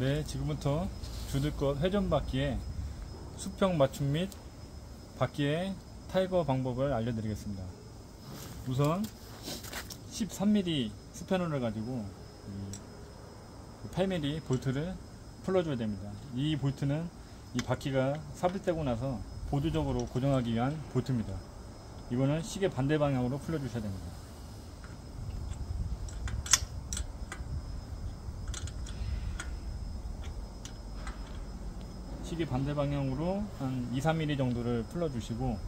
네, 지금부터 주들것 회전 바퀴의 수평 맞춤 및 바퀴의 탈거 방법을 알려드리겠습니다. 우선 13mm 스패너를 가지고 8mm 볼트를 풀어줘야 됩니다. 이 볼트는 이 바퀴가 삽입되고 나서 보조적으로 고정하기 위한 볼트입니다. 이거는 시계 반대 방향으로 풀어주셔야 됩니다. 시계 반대 방향으로 한 2, 3mm 정도를 풀어주시고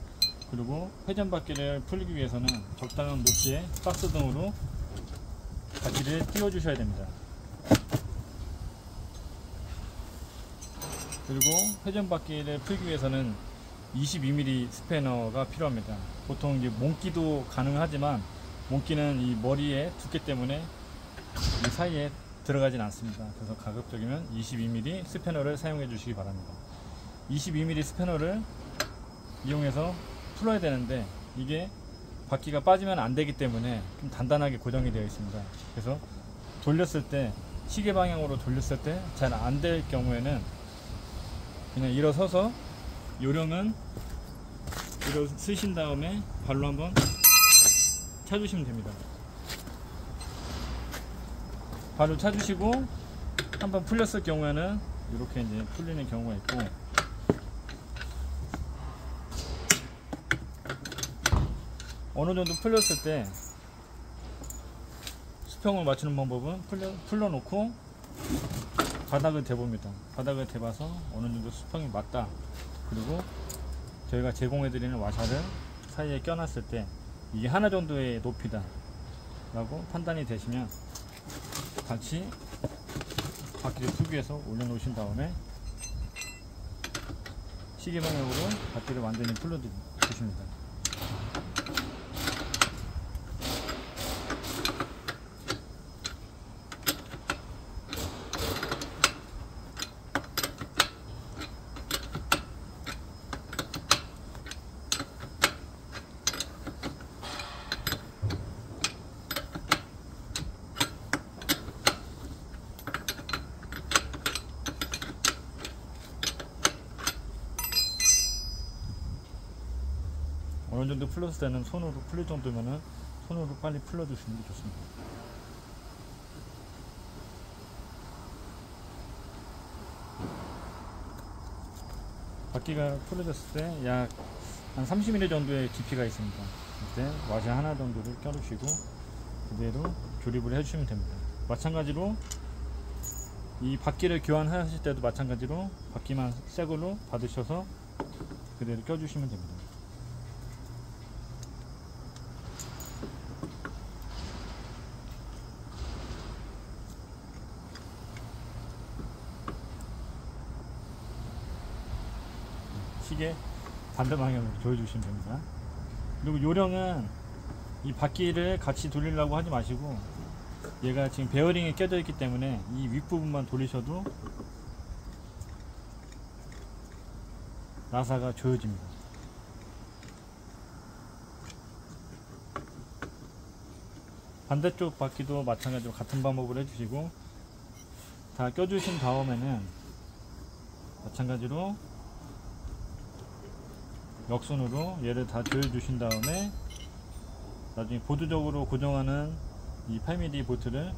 그리고 회전 바퀴를 풀기 위해서는 적당한 높이의 박스 등으로 바퀴를 띄워주셔야 됩니다. 그리고 회전 바퀴를 풀기 위해서는 22mm 스패너가 필요합니다. 보통 이제 몽기도 가능하지만 몽기는 이 머리의 두께 때문에 이 사이에 들어가진 않습니다. 그래서 가급적이면 22mm 스패너를 사용해 주시기 바랍니다. 22mm 스패너를 이용해서 풀어야 되는데 이게 바퀴가 빠지면 안 되기 때문에 좀 단단하게 고정이 되어 있습니다. 그래서 돌렸을 때 시계 방향으로 돌렸을 때 잘 안 될 경우에는 그냥 일어서서 요령은 일어서신 다음에 발로 한번 차주시면 됩니다. 발로 차주시고 한번 풀렸을 경우에는 이렇게 이제 풀리는 경우가 있고 어느 정도 풀렸을 때 수평을 맞추는 방법은 풀려, 풀러놓고 바닥을 대봅니다. 바닥을 대봐서 어느 정도 수평이 맞다. 그리고 저희가 제공해드리는 와샤를 사이에 껴놨을 때 이게 하나 정도의 높이다. 라고 판단이 되시면 같이 바퀴를 풀기 위해서 올려놓으신 다음에 시계 방향으로 바퀴를 완전히 풀러 주십니다. 어느 정도 풀렸을 때는 손으로 풀릴 정도면은 손으로 빨리 풀어주시는 게 좋습니다. 바퀴가 풀어졌을 때 약 한 30mm 정도의 깊이가 있습니다. 이때 와샤 하나 정도를 껴주시고 그대로 조립을 해주시면 됩니다. 마찬가지로 이 바퀴를 교환하실 때도 마찬가지로 바퀴만 새 걸로 받으셔서 그대로 껴주시면 됩니다. 시계 반대 방향으로 조여주시면 됩니다. 그리고 요령은 이 바퀴를 같이 돌리려고 하지 마시고 얘가 지금 베어링이 껴져 있기 때문에 이 윗부분만 돌리셔도 나사가 조여집니다. 반대쪽 바퀴도 마찬가지로 같은 방법을 해주시고 다 껴주신 다음에는 마찬가지로 역순으로 얘를 다 조여주신 다음에 나중에 보조적으로 고정하는 이 8mm 보트를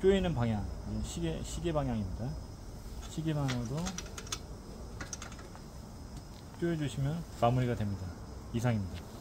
쪼이는 방향 시계, 시계 방향입니다. 시계 방향으로 쪼여주시면 마무리가 됩니다. 이상입니다